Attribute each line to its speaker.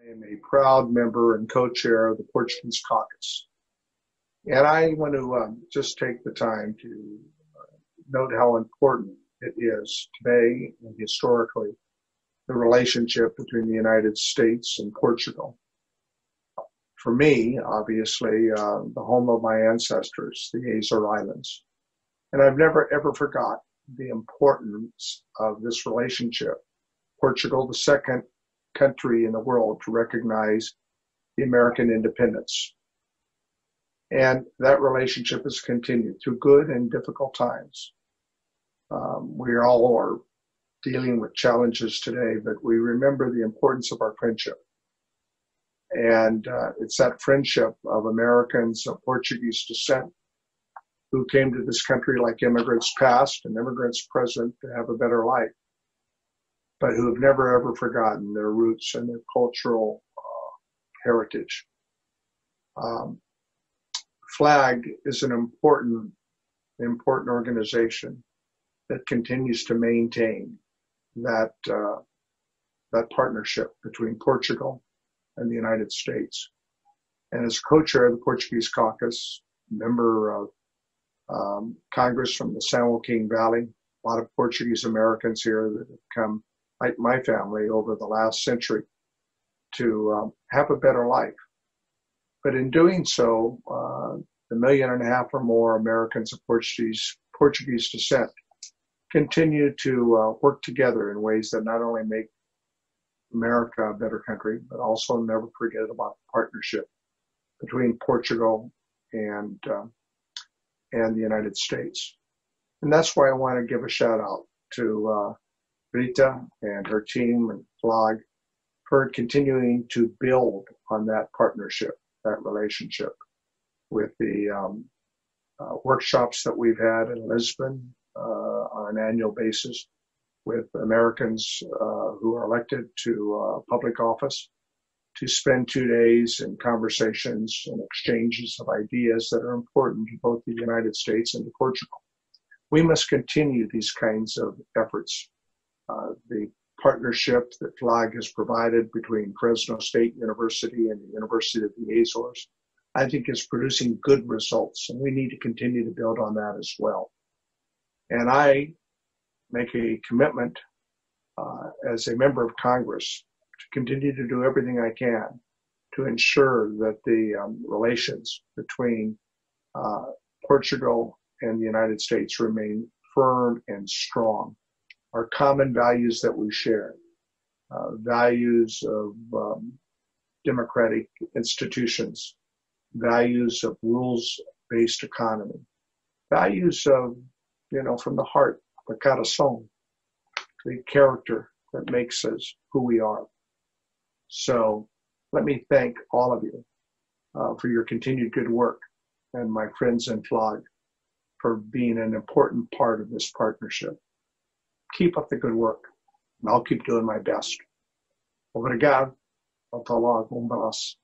Speaker 1: I am a proud member and co-chair of the Portuguese Caucus. And I want to um, just take the time to uh, note how important it is today and historically the relationship between the United States and Portugal. For me, obviously, uh, the home of my ancestors, the Azore Islands. And I've never ever forgot the importance of this relationship. Portugal, the second country in the world to recognize the American independence. And that relationship has continued through good and difficult times. Um, we all are dealing with challenges today, but we remember the importance of our friendship. And uh, it's that friendship of Americans of Portuguese descent who came to this country like immigrants past and immigrants present to have a better life but who have never ever forgotten their roots and their cultural uh, heritage. Um, FLAD is an important, important organization that continues to maintain that uh, that partnership between Portugal and the United States. And as co-chair of the Portuguese Caucus, member of um, Congress from the San Joaquin Valley, a lot of Portuguese Americans here that have come my, my family over the last century to um, have a better life. But in doing so, uh, the million and a half or more Americans of Portuguese Portuguese descent continue to uh, work together in ways that not only make America a better country, but also never forget about the partnership between Portugal and uh, and the United States. And that's why I want to give a shout out to uh, Rita and her team and FLAD for continuing to build on that partnership, that relationship with the um, uh, workshops that we've had in Lisbon uh, on an annual basis with Americans uh, who are elected to uh, public office to spend two days in conversations and exchanges of ideas that are important to both the United States and to Portugal. We must continue these kinds of efforts the partnership that FLAD has provided between Fresno State University and the University of the Azores, I think is producing good results, and we need to continue to build on that as well. And I make a commitment uh, as a member of Congress to continue to do everything I can to ensure that the um, relations between uh, Portugal and the United States remain firm and strong are common values that we share. Uh, values of um, democratic institutions, values of rules-based economy, values of, you know, from the heart, the corazon, the character that makes us who we are. So let me thank all of you uh, for your continued good work and my friends in FLAD for being an important part of this partnership keep up the good work, and I'll keep doing my best. Obrigado. Até logo. Um abraço.